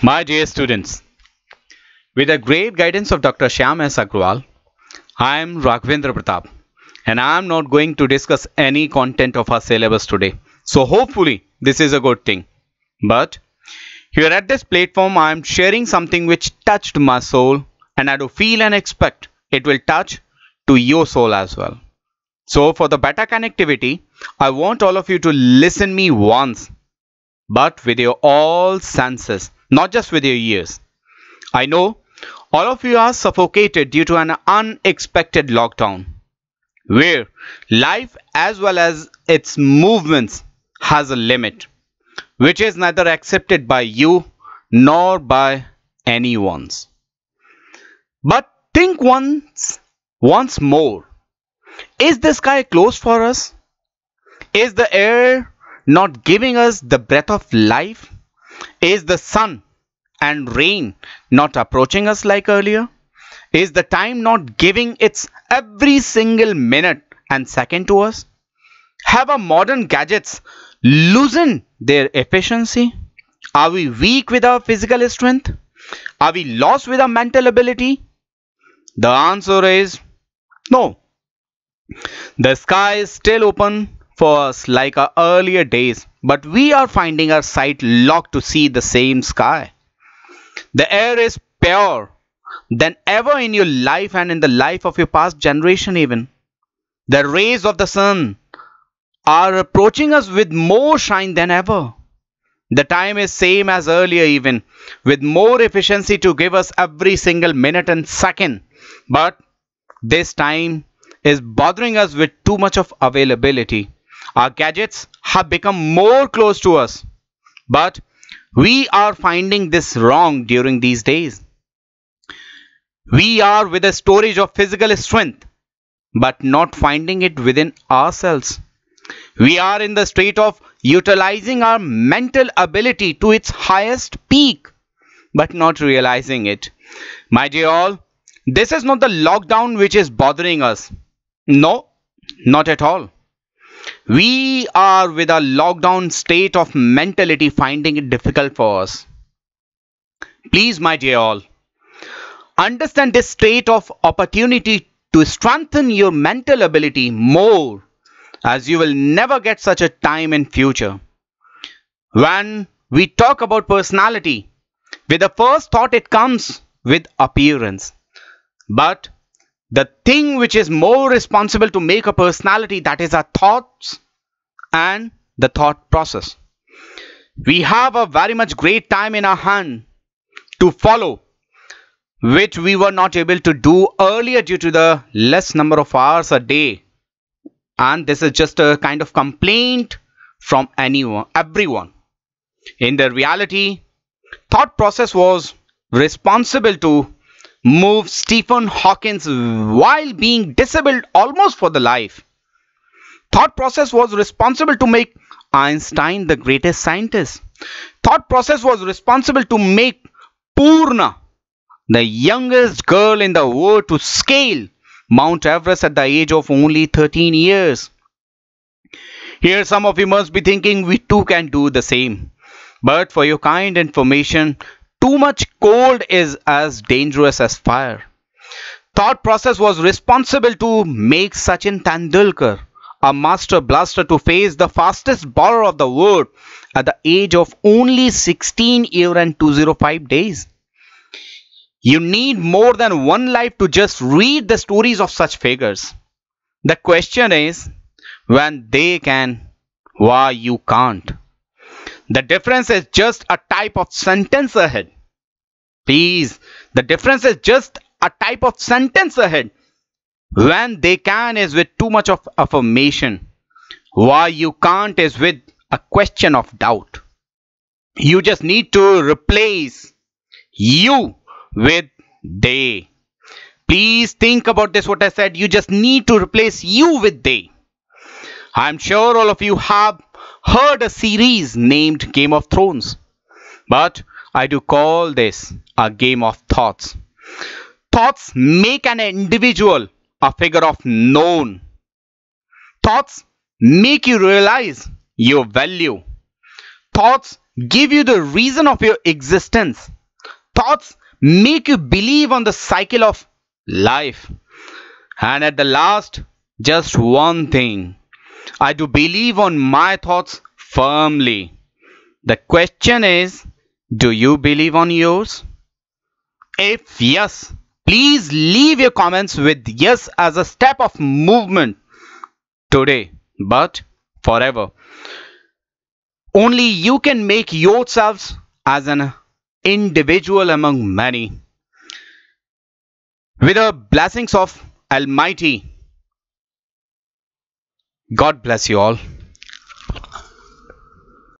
My dear students, with the great guidance of Dr. Shyam S. Agrawal, I am Raghvendra Pratap and I am not going to discuss any content of our syllabus today. So hopefully this is a good thing. But here at this platform I am sharing something which touched my soul and I do feel and expect it will touch to your soul as well. So for the better connectivity, I want all of you to listen me once but with your all senses, not just with your ears. I know all of you are suffocated due to an unexpected lockdown where life as well as its movements has a limit which is neither accepted by you nor by anyone's. But think once once more. Is the sky closed for us? Is the air not giving us the breath of life? Is the sun and rain not approaching us like earlier? Is the time not giving its every single minute and second to us? Have our modern gadgets loosened their efficiency? Are we weak with our physical strength? Are we lost with our mental ability? The answer is no. The sky is still open for us like our earlier days, but we are finding our sight locked to see the same sky. The air is pure than ever in your life and in the life of your past generation even. The rays of the sun are approaching us with more shine than ever. The time is same as earlier even, with more efficiency to give us every single minute and second. But this time is bothering us with too much of availability. Our gadgets have become more close to us. But we are finding this wrong during these days. We are with a storage of physical strength, but not finding it within ourselves. We are in the state of utilizing our mental ability to its highest peak, but not realizing it. My dear all, this is not the lockdown which is bothering us. No, not at all. We are with a lockdown state of mentality finding it difficult for us. Please, my dear all, understand this state of opportunity to strengthen your mental ability more as you will never get such a time in future. When we talk about personality, with the first thought it comes with appearance. But the thing which is more responsible to make a personality that is our thoughts and the thought process. We have a very much great time in our hand to follow which we were not able to do earlier due to the less number of hours a day and this is just a kind of complaint from anyone everyone in the reality thought process was responsible to move Stephen Hawkins while being disabled almost for the life thought process was responsible to make Einstein the greatest scientist thought process was responsible to make Purna the youngest girl in the world to scale Mount Everest at the age of only 13 years. Here some of you must be thinking we too can do the same. But for your kind information, too much cold is as dangerous as fire. Thought process was responsible to make Sachin Tendulkar a master blaster to face the fastest bowler of the world at the age of only 16 year and 205 days. You need more than one life to just read the stories of such figures. The question is, when they can, why you can't? The difference is just a type of sentence ahead. Please, the difference is just a type of sentence ahead. When they can is with too much of affirmation. Why you can't is with a question of doubt. You just need to replace you with they. Please think about this what I said. You just need to replace you with they. I'm sure all of you have heard a series named Game of Thrones. But I do call this a game of thoughts. Thoughts make an individual a figure of known. Thoughts make you realize your value. Thoughts give you the reason of your existence. Thoughts make you believe on the cycle of life. And at the last, just one thing. I do believe on my thoughts firmly. The question is, do you believe on yours? If yes, please leave your comments with yes as a step of movement today, but forever. Only you can make yourselves as an individual among many. With the blessings of Almighty, God bless you all.